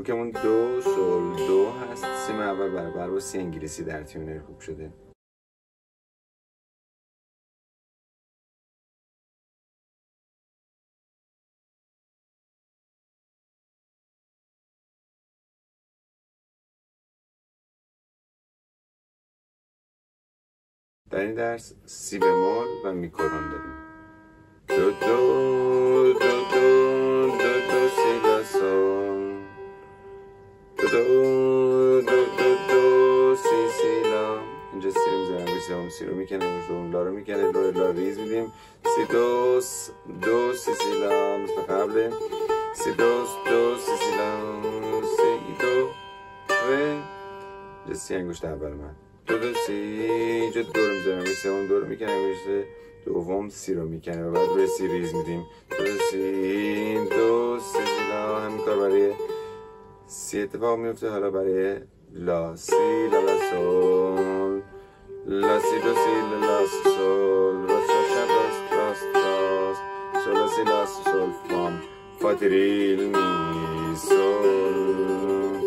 کوکمون دو سول دو هست. سیم اول برابر با سی انگلیسی در تیونر خوب شده. در این درس سی بمول و میکرون داریم. دو دو. دو دو دو دو دو سی سی لا. اینجا سی رو می‌زنم روی سوم سی رو می‌کنم روی دوم لا رو می‌کنه رو لا ریز میدیم. سی دو دو سی سی لا. مثل قبل سی دو دو سی سی لا. سی دو و اینجا سی انگشت اول من. دو دو سی. اینجا دو رو می‌زنم روی سوم دو رو می‌کنم روی دوم سی رو می‌کنه. و بعد روی سی ریز میدیم. دو سی. دو سی اتفاق میفته حالا برای لا سی لا لا سول. لا سی دو سی لا لا سول. راست راست راست راست راست. سول لا سی لا سول. فام. فاتریل می سول.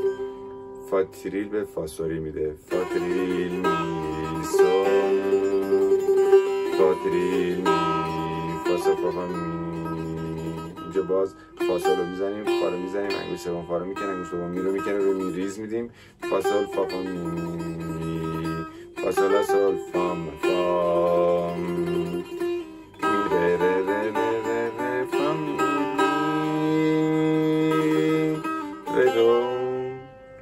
فاتریل به فاسوری میده. فاتریل می سول. اینجا باز فاصل رو می‌زنیم فا رو می‌زنیم انگوش سوم فا رو می‌کنیم انگوش دوم می رو می‌کنیم روی می ریز میدیم. فاصل فا فا می فاصل سول فام فام می ره ره ره ره ره ره فام می ره دو.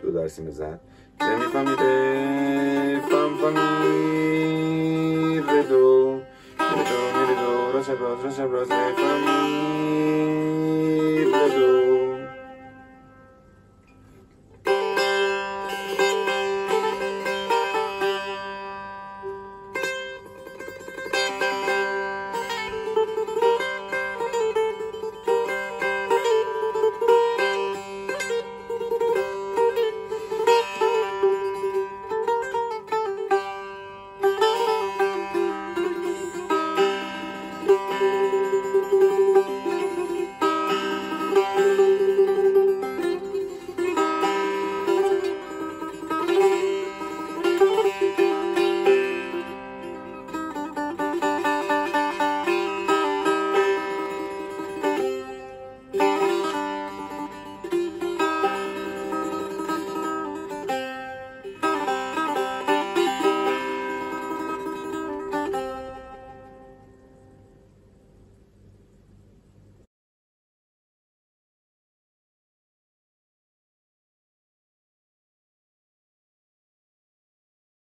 دو درسی مزد ره می فا می ره. می ره دو می ره دو را